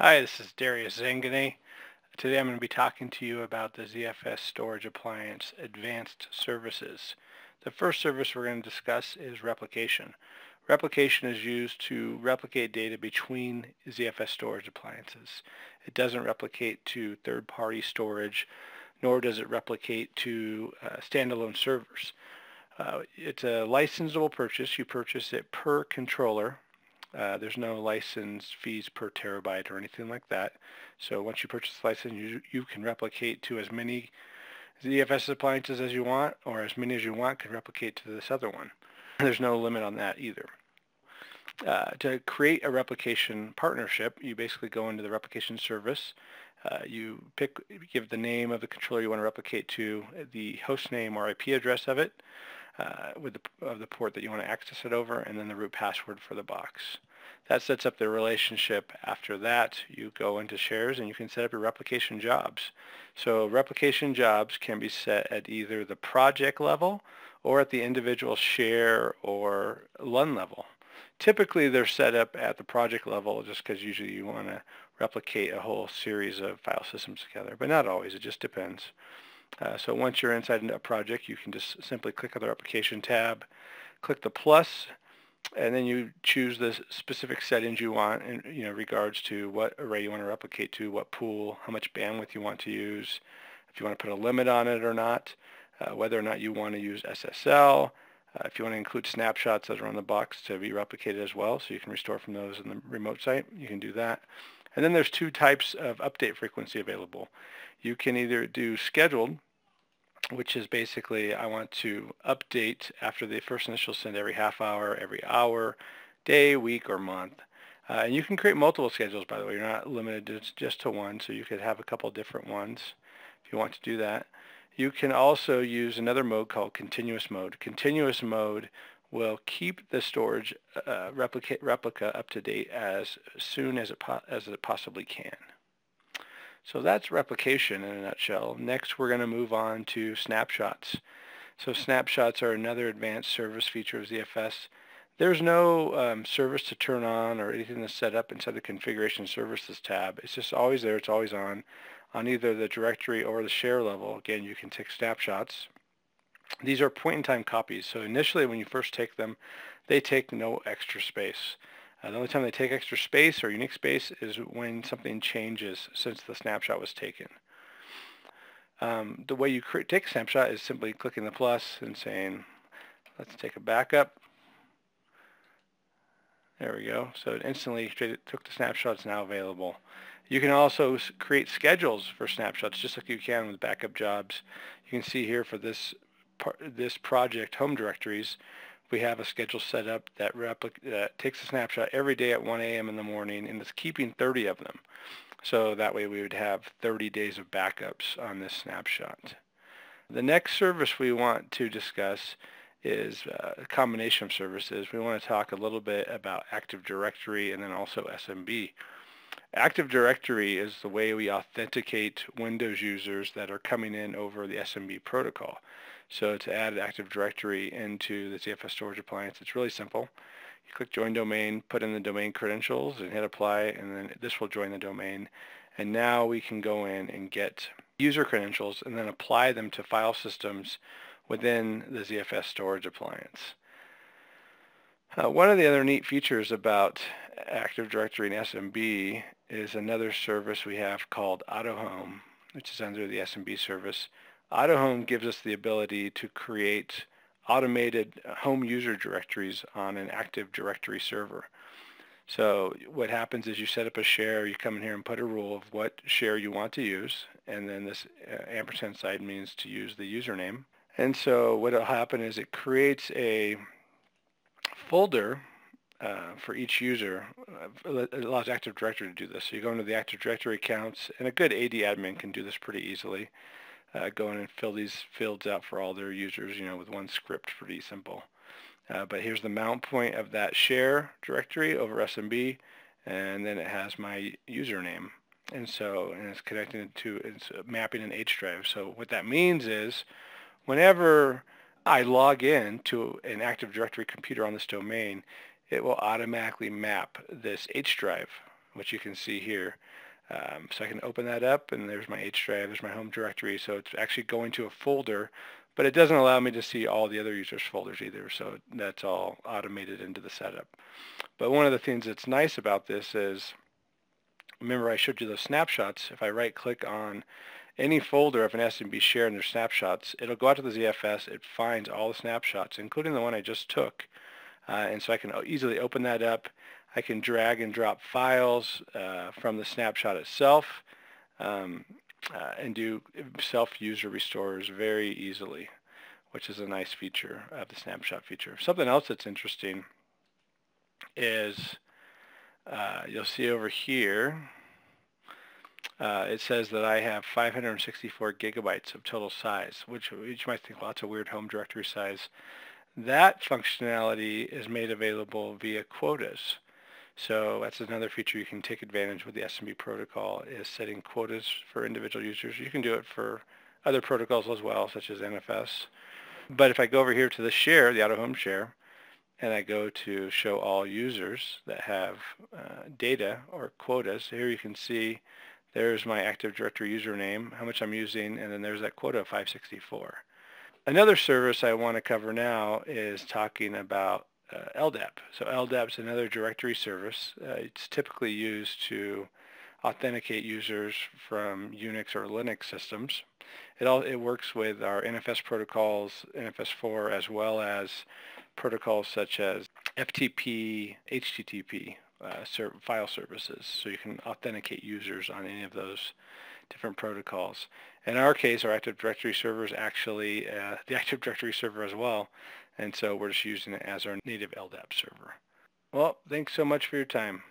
Hi, this is Darius Zanganeh. Today I'm going to be talking to you about the ZFS Storage Appliance Advanced Services. The first service we're going to discuss is replication. Replication is used to replicate data between ZFS storage appliances. It doesn't replicate to third-party storage, nor does it replicate to uh, standalone servers. Uh, it's a licensable purchase. You purchase it per controller uh, there's no license fees per terabyte or anything like that. So once you purchase the license, you, you can replicate to as many ZFS appliances as you want, or as many as you want can replicate to this other one. There's no limit on that either. Uh, to create a replication partnership, you basically go into the replication service. Uh, you pick, give the name of the controller you want to replicate to, the host name or IP address of it, uh, with the, of the port that you want to access it over, and then the root password for the box. That sets up the relationship. After that, you go into shares and you can set up your replication jobs. So replication jobs can be set at either the project level or at the individual share or LUN level. Typically, they're set up at the project level just because usually you want to replicate a whole series of file systems together, but not always. It just depends. Uh, so once you're inside a project, you can just simply click on the replication tab, click the plus, and then you choose the specific settings you want in you know regards to what array you want to replicate to, what pool, how much bandwidth you want to use, if you want to put a limit on it or not, uh, whether or not you want to use SSL, uh, if you want to include snapshots that are on the box to be replicated as well, so you can restore from those in the remote site, you can do that. And then there's two types of update frequency available. You can either do scheduled, which is basically I want to update after the first initial send every half hour, every hour, day, week, or month. Uh, and you can create multiple schedules, by the way. You're not limited to just to one, so you could have a couple different ones if you want to do that. You can also use another mode called continuous mode. Continuous mode will keep the storage uh, replica, replica up to date as soon as it, as it possibly can. So that's replication in a nutshell. Next, we're going to move on to snapshots. So snapshots are another advanced service feature of ZFS. There's no um, service to turn on or anything to set up inside the configuration services tab. It's just always there. It's always on. On either the directory or the share level, again, you can take snapshots. These are point-in-time copies. So initially, when you first take them, they take no extra space. Uh, the only time they take extra space or unique space is when something changes since the snapshot was taken. Um, the way you take a snapshot is simply clicking the plus and saying, let's take a backup. There we go. So it instantly took the snapshot. It's now available. You can also create schedules for snapshots just like you can with backup jobs. You can see here for this this project home directories, we have a schedule set up that, takes a snapshot every day at 1 a.m. in the morning and is keeping 30 of them. So that way we would have 30 days of backups on this snapshot. The next service we want to discuss is uh, a combination of services. We want to talk a little bit about Active Directory and then also SMB. Active Directory is the way we authenticate Windows users that are coming in over the SMB protocol. So to add Active Directory into the ZFS storage appliance, it's really simple. You click Join Domain, put in the domain credentials, and hit Apply, and then this will join the domain. And now we can go in and get user credentials and then apply them to file systems within the ZFS storage appliance. Uh, one of the other neat features about Active Directory and SMB is another service we have called AutoHome, which is under the SMB service. AutoHome gives us the ability to create automated home user directories on an Active Directory server. So what happens is you set up a share, you come in here and put a rule of what share you want to use, and then this uh, ampersand sign means to use the username. And so what will happen is it creates a folder uh, for each user. Uh, it allows Active Directory to do this. So you go into the Active Directory accounts, and a good AD admin can do this pretty easily uh, go in and fill these fields out for all their users, you know, with one script, pretty simple. Uh, but here's the mount point of that share directory over SMB, and then it has my username. And so, and it's connected to, it's mapping an H drive. So what that means is, whenever I log in to an Active Directory computer on this domain, it will automatically map this H drive which you can see here. Um, so I can open that up and there's my H drive, there's my home directory. So it's actually going to a folder, but it doesn't allow me to see all the other users' folders either. So that's all automated into the setup. But one of the things that's nice about this is, remember I showed you those snapshots. If I right click on any folder of an SMB share and their snapshots, it'll go out to the ZFS, it finds all the snapshots, including the one I just took. Uh, and so I can easily open that up. I can drag and drop files uh, from the snapshot itself um, uh, and do self-user restores very easily, which is a nice feature of the snapshot feature. Something else that's interesting is uh, you'll see over here, uh, it says that I have 564 gigabytes of total size, which, which you might think, well, that's a weird home directory size. That functionality is made available via quotas. So that's another feature you can take advantage with the SMB protocol is setting quotas for individual users. You can do it for other protocols as well, such as NFS. But if I go over here to the share, the auto home share, and I go to show all users that have uh, data or quotas, here you can see there's my Active Directory username, how much I'm using, and then there's that quota of 564. Another service I want to cover now is talking about uh, LDAP. So LDAP is another directory service. Uh, it's typically used to authenticate users from Unix or Linux systems. It all it works with our NFS protocols, NFS4, as well as protocols such as FTP, HTTP uh, ser file services. So you can authenticate users on any of those different protocols. In our case, our Active Directory server is actually uh, the Active Directory server as well, and so we're just using it as our native LDAP server. Well, thanks so much for your time.